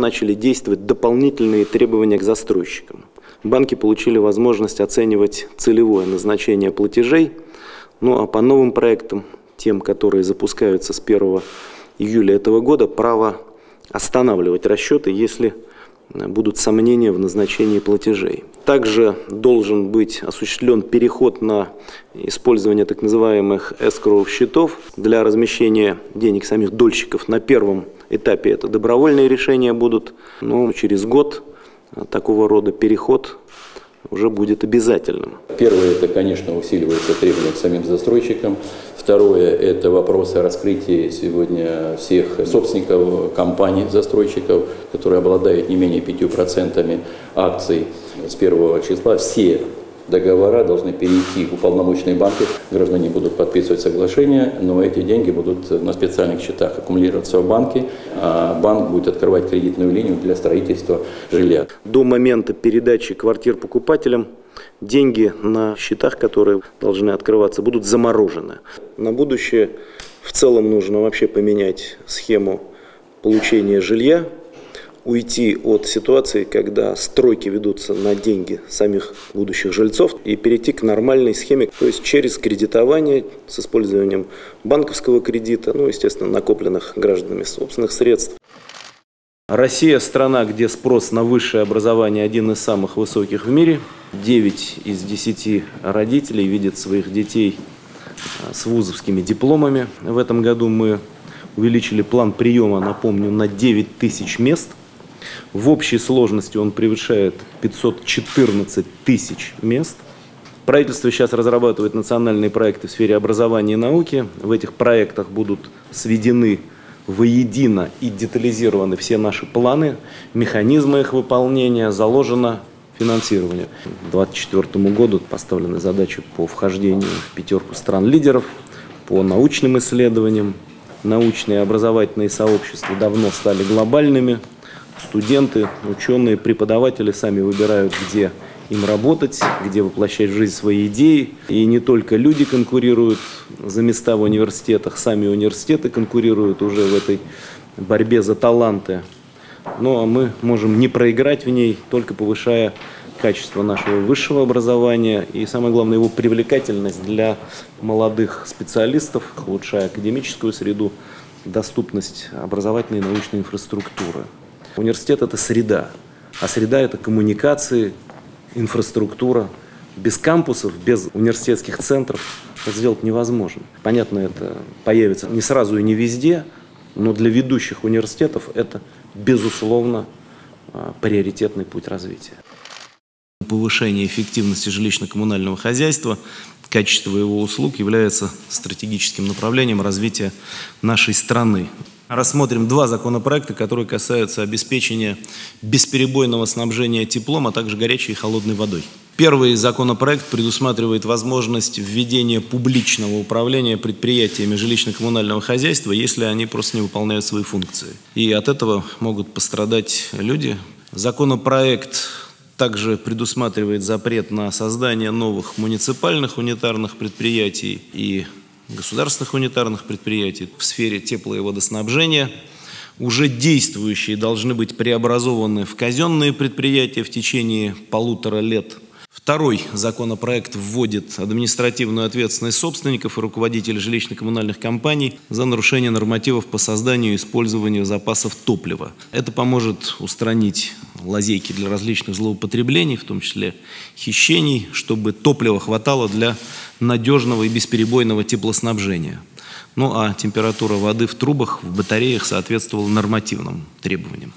начали действовать дополнительные требования к застройщикам. Банки получили возможность оценивать целевое назначение платежей, ну а по новым проектам, тем, которые запускаются с 1 июля этого года, право останавливать расчеты, если будут сомнения в назначении платежей. Также должен быть осуществлен переход на использование так называемых escrow счетов для размещения денег самих дольщиков. На первом этапе это добровольные решения будут, но через год такого рода переход уже будет обязательным. Первое, это, конечно, усиливается требования к самим застройщикам. Второе, это вопрос о раскрытии сегодня всех собственников компаний, застройщиков, которые обладают не менее 5% акций с первого числа. Все договора должны перейти в уполномоченные банки. Граждане будут подписывать соглашения, но эти деньги будут на специальных счетах аккумулироваться в банке, а банк будет открывать кредитную линию для строительства жилья. До момента передачи квартир покупателям деньги на счетах, которые должны открываться, будут заморожены. На будущее в целом нужно вообще поменять схему получения жилья, уйти от ситуации, когда стройки ведутся на деньги самих будущих жильцов и перейти к нормальной схеме, то есть через кредитование с использованием банковского кредита, ну, естественно, накопленных гражданами собственных средств. Россия – страна, где спрос на высшее образование один из самых высоких в мире. 9 из 10 родителей видят своих детей а, с вузовскими дипломами. В этом году мы увеличили план приема, напомню, на 9 тысяч мест – в общей сложности он превышает 514 тысяч мест. Правительство сейчас разрабатывает национальные проекты в сфере образования и науки. В этих проектах будут сведены воедино и детализированы все наши планы, механизмы их выполнения, заложено финансирование. К 2024 году поставлены задачи по вхождению в пятерку стран-лидеров, по научным исследованиям. Научные и образовательные сообщества давно стали глобальными студенты, ученые, преподаватели сами выбирают, где им работать, где воплощать в жизнь свои идеи. И не только люди конкурируют за места в университетах, сами университеты конкурируют уже в этой борьбе за таланты. Ну а мы можем не проиграть в ней, только повышая качество нашего высшего образования и, самое главное, его привлекательность для молодых специалистов, улучшая академическую среду, доступность образовательной и научной инфраструктуры. Университет – это среда, а среда – это коммуникации, инфраструктура. Без кампусов, без университетских центров это сделать невозможно. Понятно, это появится не сразу и не везде, но для ведущих университетов это, безусловно, а, приоритетный путь развития. Повышение эффективности жилищно-коммунального хозяйства, качество его услуг является стратегическим направлением развития нашей страны рассмотрим два законопроекта, которые касаются обеспечения бесперебойного снабжения теплом, а также горячей и холодной водой. Первый законопроект предусматривает возможность введения публичного управления предприятиями жилищно-коммунального хозяйства, если они просто не выполняют свои функции. И от этого могут пострадать люди. Законопроект также предусматривает запрет на создание новых муниципальных унитарных предприятий и государственных унитарных предприятий в сфере тепло- и водоснабжения. Уже действующие должны быть преобразованы в казенные предприятия в течение полутора лет – Второй законопроект вводит административную ответственность собственников и руководителей жилищно-коммунальных компаний за нарушение нормативов по созданию и использованию запасов топлива. Это поможет устранить лазейки для различных злоупотреблений, в том числе хищений, чтобы топлива хватало для надежного и бесперебойного теплоснабжения. Ну а температура воды в трубах, в батареях соответствовала нормативным требованиям.